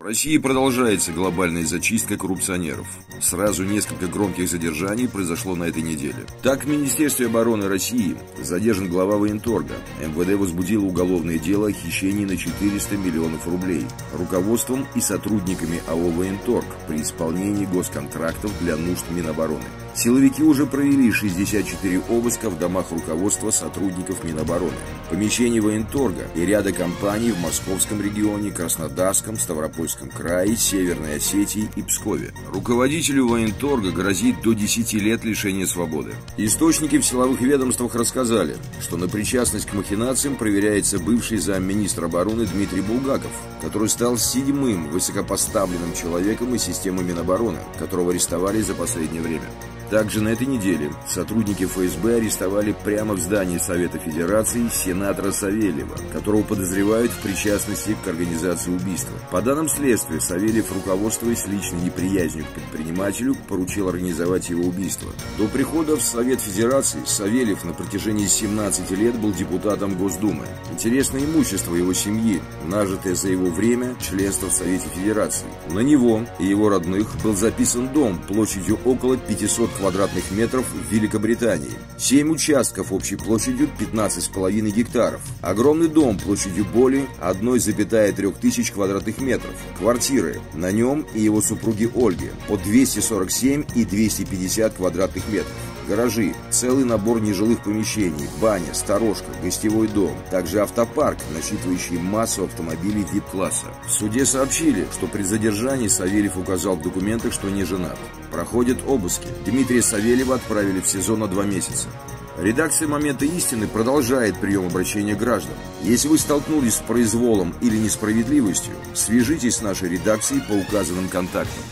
В России продолжается глобальная зачистка коррупционеров. Сразу несколько громких задержаний произошло на этой неделе. Так, в Министерстве обороны России задержан глава военторга. МВД возбудило уголовное дело о хищении на 400 миллионов рублей руководством и сотрудниками АО «Военторг» при исполнении госконтрактов для нужд Минобороны. Силовики уже провели 64 обыска в домах руководства сотрудников Минобороны, помещений военторга и ряда компаний в Московском регионе, Краснодарском, Ставропольском крае, Северной Осетии и Пскове. Руководителю военторга грозит до 10 лет лишения свободы. Источники в силовых ведомствах рассказали, что на причастность к махинациям проверяется бывший замминистра обороны Дмитрий Булгаков, который стал седьмым высокопоставленным человеком из системы Минобороны, которого арестовали за последнее время. Также на этой неделе сотрудники ФСБ арестовали прямо в здании Совета Федерации сенатора Савельева, которого подозревают в причастности к организации убийства. По данным следствия, Савельев, руководствуясь личной неприязнью к предпринимателю, поручил организовать его убийство. До прихода в Совет Федерации Савельев на протяжении 17 лет был депутатом Госдумы. Интересно имущество его семьи, нажитое за его время членства в Совете Федерации. На него и его родных был записан дом площадью около 500 квадратных метров в Великобритании, 7 участков общей площадью 15,5 гектаров, огромный дом площадью более 1,3 тысяч квадратных метров, квартиры. На нем и его супруги Ольги. По 247 и 250 квадратных метров гаражи, целый набор нежилых помещений, баня, сторожка, гостевой дом, также автопарк, насчитывающий массу автомобилей VIP-класса. В суде сообщили, что при задержании Савельев указал в документах, что не женат. Проходят обыски. Дмитрия Савельева отправили в СИЗО на два месяца. Редакция «Момента истины» продолжает прием обращения граждан. Если вы столкнулись с произволом или несправедливостью, свяжитесь с нашей редакцией по указанным контактам.